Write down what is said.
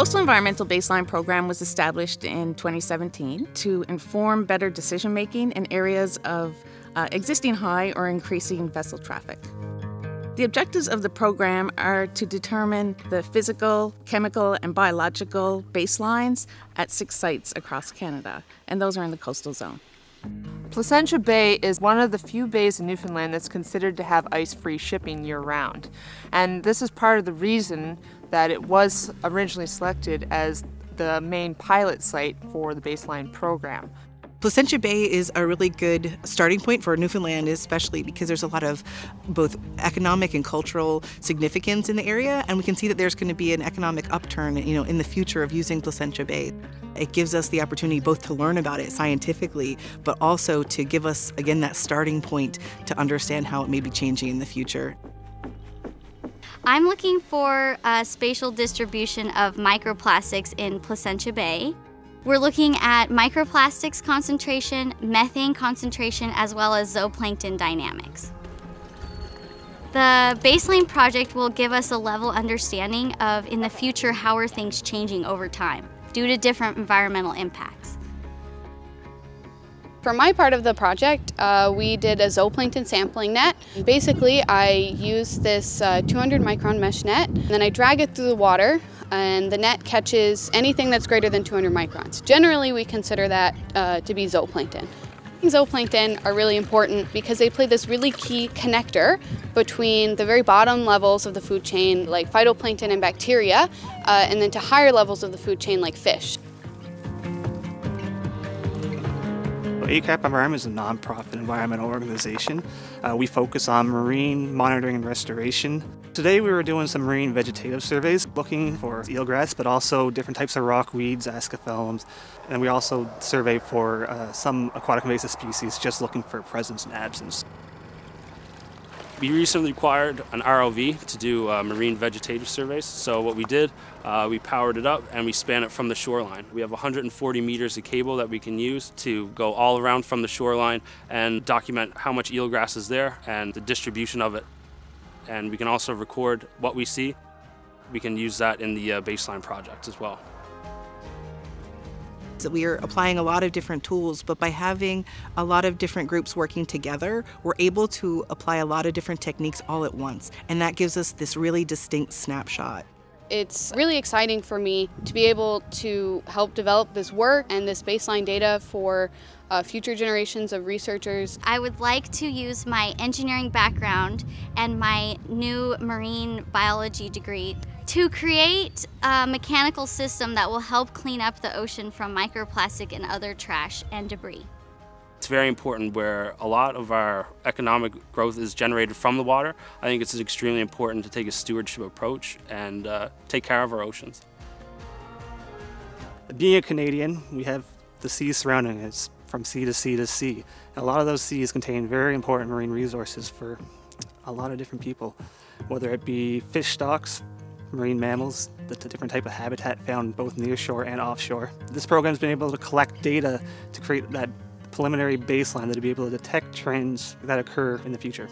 Coastal Environmental Baseline Program was established in 2017 to inform better decision making in areas of uh, existing high or increasing vessel traffic. The objectives of the program are to determine the physical, chemical, and biological baselines at six sites across Canada, and those are in the coastal zone. Placentia Bay is one of the few bays in Newfoundland that's considered to have ice-free shipping year-round. And this is part of the reason that it was originally selected as the main pilot site for the baseline program. Placentia Bay is a really good starting point for Newfoundland, especially because there's a lot of both economic and cultural significance in the area, and we can see that there's going to be an economic upturn, you know, in the future of using Placentia Bay. It gives us the opportunity both to learn about it scientifically, but also to give us again that starting point to understand how it may be changing in the future. I'm looking for a spatial distribution of microplastics in Placentia Bay. We're looking at microplastics concentration, methane concentration, as well as zooplankton dynamics. The baseline project will give us a level understanding of, in the future, how are things changing over time due to different environmental impacts. For my part of the project, uh, we did a zooplankton sampling net. Basically, I use this uh, 200 micron mesh net, and then I drag it through the water and the net catches anything that's greater than 200 microns. Generally, we consider that uh, to be zooplankton. Zooplankton are really important because they play this really key connector between the very bottom levels of the food chain, like phytoplankton and bacteria, uh, and then to higher levels of the food chain, like fish. ACAP Environment is a nonprofit environmental organization. Uh, we focus on marine monitoring and restoration. Today we were doing some marine vegetative surveys, looking for eelgrass, but also different types of rock rockweeds, ascophyllums, and we also survey for uh, some aquatic invasive species, just looking for presence and absence. We recently acquired an ROV to do uh, marine vegetative surveys. So what we did, uh, we powered it up and we span it from the shoreline. We have 140 meters of cable that we can use to go all around from the shoreline and document how much eelgrass is there and the distribution of it. And we can also record what we see. We can use that in the uh, baseline project as well. That we are applying a lot of different tools, but by having a lot of different groups working together, we're able to apply a lot of different techniques all at once. And that gives us this really distinct snapshot. It's really exciting for me to be able to help develop this work and this baseline data for uh, future generations of researchers. I would like to use my engineering background and my new marine biology degree to create a mechanical system that will help clean up the ocean from microplastic and other trash and debris. Very important where a lot of our economic growth is generated from the water. I think it's extremely important to take a stewardship approach and uh, take care of our oceans. Being a Canadian, we have the seas surrounding us from sea to sea to sea. And A lot of those seas contain very important marine resources for a lot of different people, whether it be fish stocks, marine mammals, the, the different type of habitat found both near shore and offshore. This program has been able to collect data to create that preliminary baseline that will be able to detect trends that occur in the future.